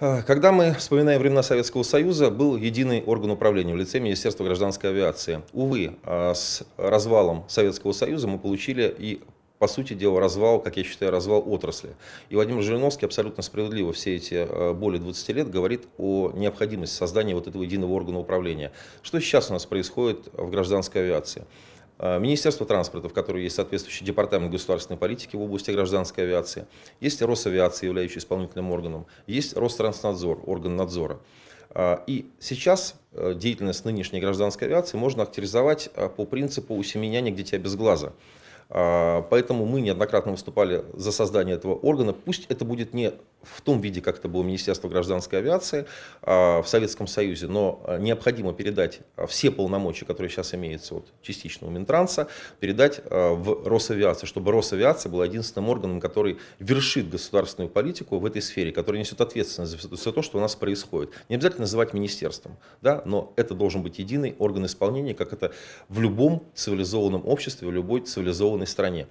А, когда мы вспоминаем времена Советского Союза, был единый орган управления в лице Министерства гражданской авиации. Увы, а, с развалом Советского Союза мы получили и по сути дела, развал, как я считаю, развал отрасли. И Владимир Жириновский абсолютно справедливо все эти а, более 20 лет говорит о необходимости создания вот этого единого органа управления. Что сейчас у нас происходит в гражданской авиации? А, Министерство транспорта, в котором есть соответствующий департамент государственной политики в области гражданской авиации, есть Росавиация, являющаяся исполнительным органом, есть Ространснадзор, орган надзора. А, и сейчас э, деятельность нынешней гражданской авиации можно активизовать а, по принципу «у семеня нигде тебя без глаза». Поэтому мы неоднократно выступали за создание этого органа. Пусть это будет не в том виде, как это было Министерство гражданской авиации а, в Советском Союзе, но а, необходимо передать а, все полномочия, которые сейчас имеются вот, частично у Минтранса, передать в Росавиацию, чтобы Росавиация была единственным органом, который вершит государственную политику в этой сфере, который несет ответственность за то, что у нас происходит. Не обязательно называть министерством, да, но это должен быть единый орган исполнения, как это в любом цивилизованном обществе, в любой цивилизованной стране.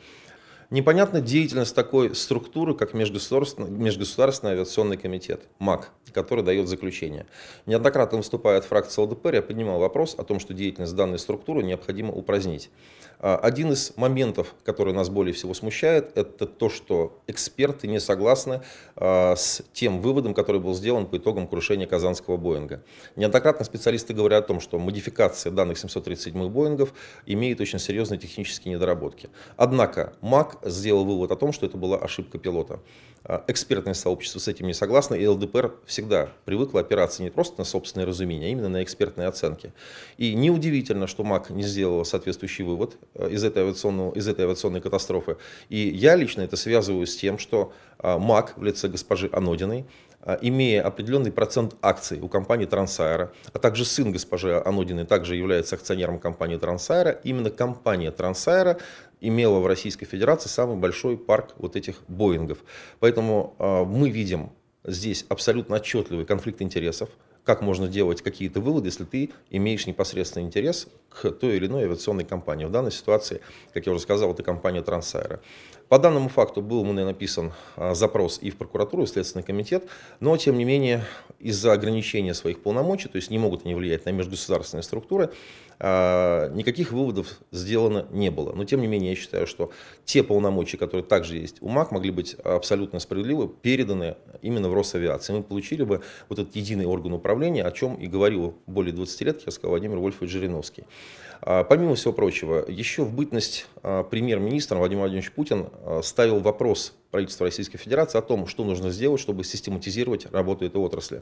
Непонятна деятельность такой структуры, как Межгосударственный, Межгосударственный авиационный комитет, МАК, который дает заключение. Неоднократно выступая от фракции ЛДПР, я поднимал вопрос о том, что деятельность данной структуры необходимо упразднить. А, один из моментов, который нас более всего смущает, это то, что эксперты не согласны а, с тем выводом, который был сделан по итогам крушения казанского Боинга. Неоднократно специалисты говорят о том, что модификация данных 737 Боингов имеет очень серьезные технические недоработки. Однако МАК сделал вывод о том, что это была ошибка пилота. А, экспертное сообщество с этим не согласно, и ЛДПР всегда привыкло опираться не просто на собственное разумение, а именно на экспертные оценки. И неудивительно, что МАК не сделал соответствующий вывод э, из этой, авиационной, из этой авиационной катастрофы. И я лично это связываю с тем, что а, МАК в лице госпожи Анодиной а, имея определенный процент акций у компании Трансайра, а также сын госпожи Анодиной также является акционером компании Трансайра, именно компания Трансайра имела в Российской Федерации самый большой парк вот этих Боингов. Поэтому э, мы видим здесь абсолютно отчетливый конфликт интересов, как можно делать какие-то выводы, если ты имеешь непосредственный интерес к той или иной авиационной компании. В данной ситуации, как я уже сказал, это компания Трансайра. По данному факту был мной написан а, запрос и в прокуратуру, и в Следственный комитет, но тем не менее из-за ограничения своих полномочий, то есть не могут они влиять на межгосударственные структуры, а, никаких выводов сделано не было. Но тем не менее я считаю, что те полномочия, которые также есть у МАК, могли быть абсолютно справедливо переданы именно в Росавиации. Мы получили бы вот этот единый орган управления, о чем и говорил более 20 лет, я сказал, Владимир Вольфович Жириновский. А, помимо всего прочего, еще в бытность а, премьер-министром Владимир Владимирович Путин а, ставил вопрос правительства Российской Федерации о том, что нужно сделать, чтобы систематизировать работу этой отрасли.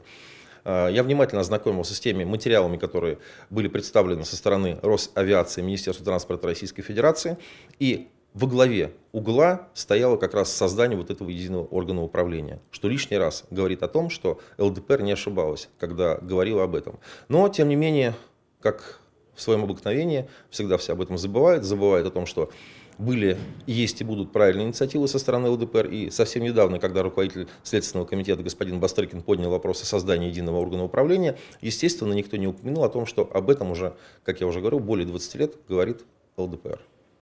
Я внимательно ознакомился с теми материалами, которые были представлены со стороны Росавиации Министерства транспорта Российской Федерации. И во главе угла стояло как раз создание вот этого единого органа управления, что лишний раз говорит о том, что ЛДПР не ошибалась, когда говорила об этом. Но, тем не менее, как в своем обыкновении, всегда все об этом забывают, забывают о том, что были, есть и будут правильные инициативы со стороны ЛДПР. И совсем недавно, когда руководитель Следственного комитета господин Бастрыкин поднял вопрос о создании единого органа управления, естественно, никто не упомянул о том, что об этом уже, как я уже говорил, более 20 лет говорит ЛДПР.